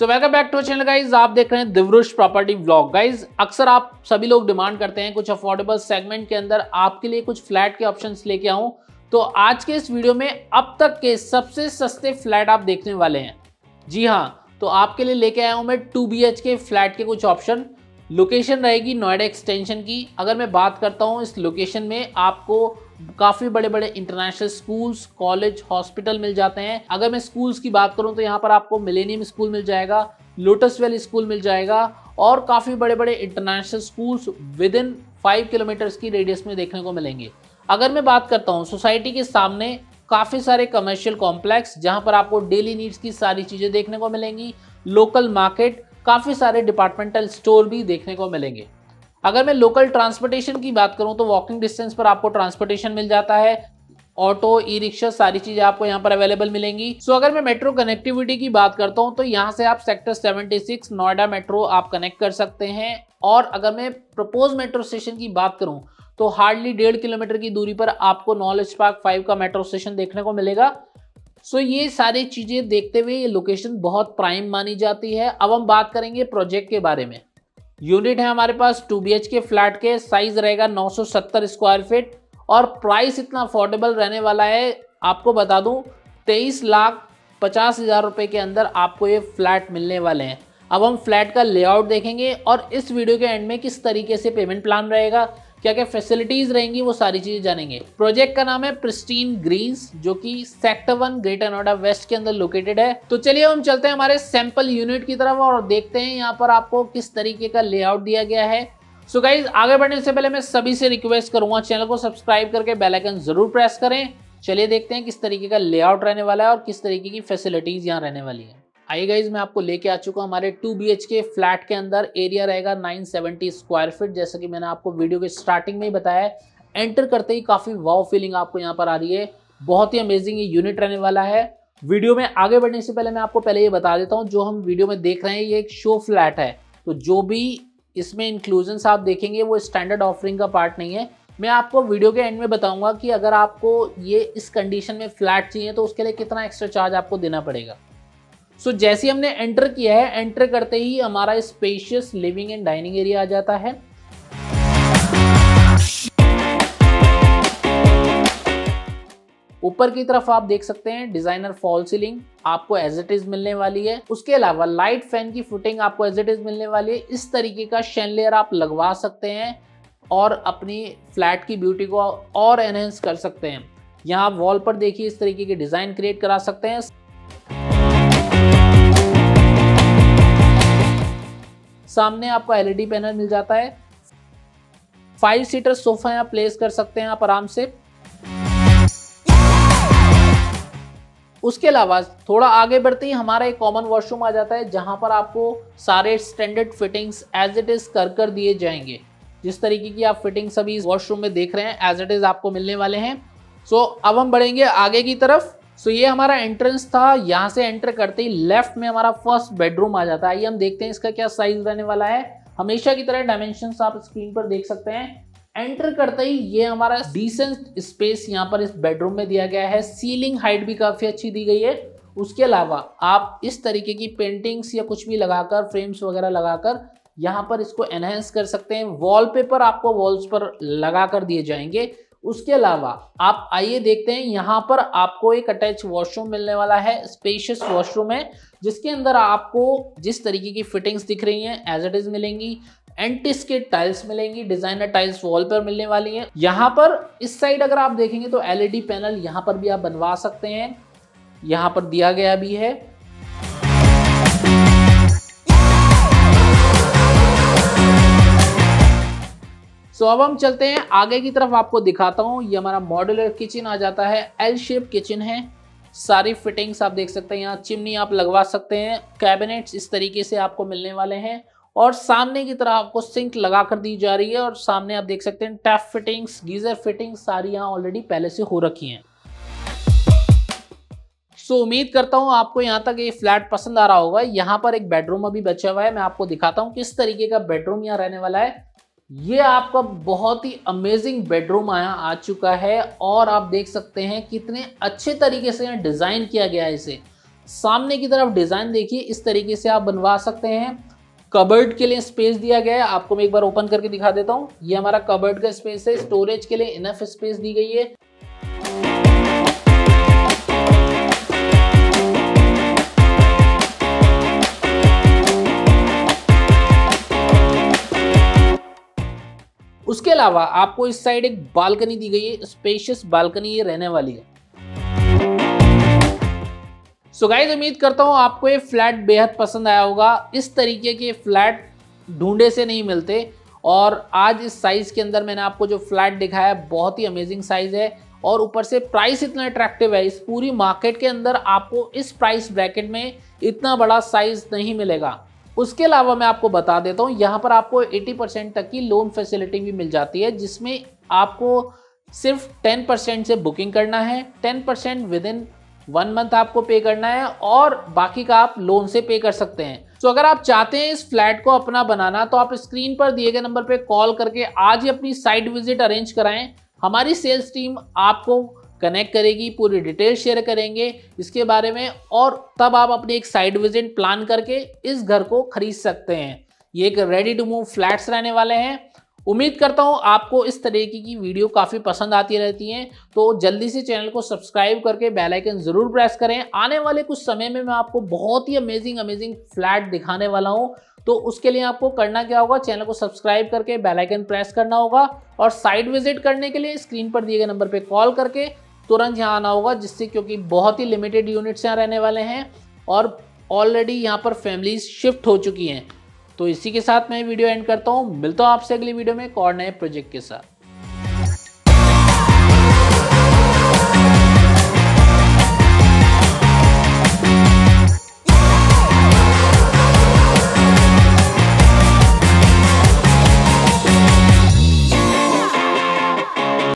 So welcome back to channel guys आप देख रहे हैं दिवरुष प्रॉपर्टी व्लॉग गाइज़ अक्सर आप सभी लोग डिमांड करते हैं कुछ अफोर्डेबल सेगमेंट के अंदर आपके लिए कुछ फ्लैट के ऑप्शंस लेके आऊँ। तो आज के इस वीडियो में अब तक के सबसे सस्ते फ्लैट आप देखने वाले हैं। जी हाँ तो आपके लिए लेके आया हूँ मैं टू बी के फ्लैट के कुछ ऑप्शन लोकेशन रहेगी नोएडा एक्सटेंशन की। अगर मैं बात करता हूँ इस लोकेशन में, आपको काफ़ी बड़े बड़े इंटरनेशनल स्कूल्स कॉलेज हॉस्पिटल मिल जाते हैं। अगर मैं स्कूल्स की बात करूँ तो यहाँ पर आपको मिलेनियम स्कूल मिल जाएगा लोटस वैली स्कूल मिल जाएगा और काफ़ी बड़े बड़े international schools within five kilometres की रेडियस में देखने को मिलेंगे। अगर मैं बात करता हूँ सोसाइटी के सामने काफ़ी सारे कमर्शियल कॉम्प्लेक्स जहाँ पर आपको डेली नीड्स की सारी चीज़ें देखने को मिलेंगी लोकल मार्केट काफ़ी सारे डिपार्टमेंटल स्टोर भी देखने को मिलेंगे। अगर मैं लोकल ट्रांसपोर्टेशन की बात करूँ तो वॉकिंग डिस्टेंस पर आपको ट्रांसपोर्टेशन मिल जाता है। ऑटो ई रिक्शा सारी चीज़ें आपको यहाँ पर अवेलेबल मिलेंगी। सो so, अगर मैं मेट्रो कनेक्टिविटी की बात करता हूँ तो यहाँ से आप सेक्टर 76 नोएडा मेट्रो आप कनेक्ट कर सकते हैं। और अगर मैं प्रपोज मेट्रो स्टेशन की बात करूँ तो हार्डली डेढ़ किलोमीटर की दूरी पर आपको नॉलेज पार्क फाइव का मेट्रो स्टेशन देखने को मिलेगा। सो so, ये सारी चीज़ें देखते हुए ये लोकेशन बहुत प्राइम मानी जाती है। अब हम बात करेंगे प्रोजेक्ट के बारे में। यूनिट है हमारे पास टू बी के फ्लैट के साइज़ रहेगा 970 स्क्वायर फीट और प्राइस इतना अफोर्डेबल रहने वाला है। आपको बता दूँ, तेईस लाख पचास हज़ार रुपये के अंदर आपको ये फ्लैट मिलने वाले हैं। अब हम फ्लैट का लेआउट देखेंगे, और इस वीडियो के एंड में किस तरीके से पेमेंट प्लान रहेगा क्या क्या फैसिलिटीज़ रहेंगी, वो सारी चीज़ें जानेंगे। प्रोजेक्ट का नाम है प्रिस्टीन ग्रीन्स जो कि sector one Greater Noida West के अंदर लोकेटेड है। तो चलिए हम चलते हैं हमारे सैंपल यूनिट की तरफ़ और देखते हैं यहाँ पर आपको किस तरीके का लेआउट दिया गया है। सो so गाइज़ आगे बढ़ने से पहले मैं सभी से रिक्वेस्ट करूँगा चैनल को सब्सक्राइब करके बेलाइकन ज़रूर प्रेस करें। चलिए देखते हैं किस तरीके का लेआउट रहने वाला है और किस तरीके की फैसिलिटीज़ यहाँ रहने वाली है। आइए गाइज़ मैं आपको लेके आ चुका हूँ हमारे टू बी के फ्लैट के अंदर। एरिया रहेगा 970 स्क्वायर फीट जैसा कि मैंने आपको वीडियो के स्टार्टिंग में ही बताया एंटर करते ही काफ़ी वाव फीलिंग आपको यहाँ पर आ रही है। बहुत ही अमेजिंग ये यूनिट रहने वाला है। वीडियो में आगे बढ़ने से पहले मैं आपको पहले ये बता देता हूँ, जो हम वीडियो में देख रहे हैं, ये एक शो फ्लैट है। तो जो भी इसमें इंक्लूजन आप देखेंगे, वो स्टैंडर्ड ऑफरिंग का पार्ट नहीं है। मैं आपको वीडियो के एंड में बताऊँगा कि अगर आपको ये इस कंडीशन में फ्लैट चाहिए तो उसके लिए कितना एक्स्ट्रा चार्ज आपको देना पड़ेगा। सो जैसे हमने एंटर किया है एंटर करते ही हमारा spacious living and dining area आ जाता है। ऊपर की तरफ़ आप देख सकते हैं डिज़ाइनर फॉल सीलिंग आपको एज इट इज़ मिलने वाली है। उसके अलावा लाइट फ़ैन की फुटिंग आपको एज इट इज़ मिलने वाली है। इस तरीके का शेनलेयर आप लगवा सकते हैं और अपनी फ्लैट की ब्यूटी को और एनहेंस कर सकते हैं। यहाँ वॉल पर देखिए इस तरीके की डिज़ाइन क्रिएट करा सकते हैं। सामने आपको एलईडी पैनल मिल जाता है। फाइव सीटर सोफा यहाँ प्लेस कर सकते हैं आप आराम से। उसके अलावा थोड़ा आगे बढ़ते ही हमारा एक कॉमन वॉशरूम आ जाता है जहाँ पर आपको सारे standard fittings as it is कर कर दिए जाएँगे। जिस तरीके की आप फिटिंग्स अभी वॉशरूम में देख रहे हैं एज इट इज़ आपको मिलने वाले हैं। सो so, अब हम बढ़ेंगे आगे की तरफ़। सो ये हमारा एंट्रेंस था। यहाँ से एंटर करते ही लेफ़्ट में हमारा फ़र्स्ट बेडरूम आ जाता है। आइए हम देखते हैं इसका क्या साइज़ रहने वाला है। हमेशा की तरह डायमेंशन आप स्क्रीन पर देख सकते हैं। एंटर करते ही ये हमारा डिसेंट स्पेस यहाँ पर इस बेडरूम में दिया गया है। सीलिंग हाइट भी काफ़ी अच्छी दी गई है। उसके अलावा आप इस तरीके की पेंटिंग्स या कुछ भी लगाकर फ्रेम्स वगैरह लगाकर यहाँ पर इसको एनहेंस कर सकते हैं। वॉलपेपर आपको वॉल्स पर लगा कर दिए जाएँगे। उसके अलावा आप आइए देखते हैं, यहाँ पर आपको एक अटैच वॉशरूम मिलने वाला है स्पेशियस वॉशरूम है, जिसके अंदर आपको जिस तरीके की फिटिंग्स दिख रही हैं एज इट इज़ मिलेंगी। एंटिस के टाइल्स मिलेंगी डिज़ाइनर टाइल्स वॉल पर मिलने वाली हैं। यहाँ पर इस साइड अगर आप देखेंगे तो एलईडी पैनल यहाँ पर भी आप बनवा सकते हैं, यहाँ पर दिया गया भी है। सो अब हम चलते हैं आगे की तरफ़ आपको दिखाता हूँ। ये हमारा मॉड्यूलर किचन आ जाता है। एल शेप किचन है। सारी फिटिंग्स आप देख सकते हैं। यहाँ चिमनी आप लगवा सकते हैं। कैबिनेट्स इस तरीके से आपको मिलने वाले हैं। और सामने की तरफ़ आपको सिंक लगा कर दी जा रही है। और सामने आप देख सकते हैं टैप फिटिंग्स गीजर फिटिंग्स सारी यहाँ ऑलरेडी पहले से हो रखी हैं। सो so, उम्मीद करता हूँ आपको यहाँ तक ये फ्लैट पसंद आ रहा होगा। यहाँ पर एक बेडरूम अभी बचा हुआ है। मैं आपको दिखाता हूँ किस तरीके का बेडरूम यहाँ रहने वाला है। ये आपका बहुत ही अमेजिंग बेडरूम आया, आ चुका है और आप देख सकते हैं कितने अच्छे तरीके से डिज़ाइन किया गया है इसे। सामने की तरफ़ डिज़ाइन देखिए, इस तरीके से आप बनवा सकते हैं। कबर्ड के लिए स्पेस दिया गया है, आपको मैं एक बार ओपन करके दिखा देता हूँ। ये हमारा कबर्ड का स्पेस है स्टोरेज के लिए इनफ स्पेस दी गई है। अलावा आपको इस साइड एक बालकनी दी गई है स्पेशियस बालकनी ये रहने वाली है। सो so गाइज़ उम्मीद करता हूँ आपको ये फ्लैट बेहद पसंद आया होगा। इस तरीके के फ्लैट ढूंढे से नहीं मिलते और आज इस साइज़ के अंदर मैंने आपको जो फ्लैट दिखाया है, बहुत ही अमेजिंग साइज़ है और ऊपर से प्राइस इतना अट्रैक्टिव है। इस पूरी मार्केट के अंदर आपको इस प्राइस ब्रैकेट में इतना बड़ा साइज़ नहीं मिलेगा। उसके अलावा मैं आपको बता देता हूँ, यहाँ पर आपको 80 परसेंट तक की लोन फैसिलिटी भी मिल जाती है, जिसमें आपको सिर्फ़ 10 परसेंट से बुकिंग करना है 10 percent within one month आपको पे करना है, और बाकी का आप लोन से पे कर सकते हैं। तो अगर आप चाहते हैं इस फ्लैट को अपना बनाना तो आप स्क्रीन पर दिए गए नंबर पर कॉल करके आज ही अपनी साइट विज़िट अरेंज कराएँ। हमारी सेल्स टीम आपको कनेक्ट करेगी, पूरी डिटेल शेयर करेंगे। इसके बारे में और तब आप अपनी एक साइड विज़िट प्लान करके इस घर को खरीद सकते हैं। ये एक रेडी टू मूव फ्लैट्स रहने वाले हैं। उम्मीद करता हूँ आपको इस तरीके की वीडियो काफ़ी पसंद आती रहती हैं। तो जल्दी से चैनल को सब्सक्राइब करके बेल आइकन ज़रूर प्रेस करें। आने वाले कुछ समय में मैं आपको बहुत ही अमेजिंग अमेजिंग फ्लैट दिखाने वाला हूँ। तो उसके लिए आपको करना क्या होगा चैनल को सब्सक्राइब करके बेल आइकन प्रेस करना होगा। और साइट विज़िट करने के लिए स्क्रीन पर दिए गए नंबर पर कॉल करके तुरंत यहाँ आना होगा, जिससे क्योंकि बहुत ही लिमिटेड यूनिट्स यहाँ रहने वाले हैं और ऑलरेडी यहाँ पर फैमिलीज़ शिफ्ट हो चुकी हैं। तो इसी के साथ मैं वीडियो एंड करता हूँ। मिलता हूँ आपसे अगली वीडियो में एक और नए प्रोजेक्ट के साथ।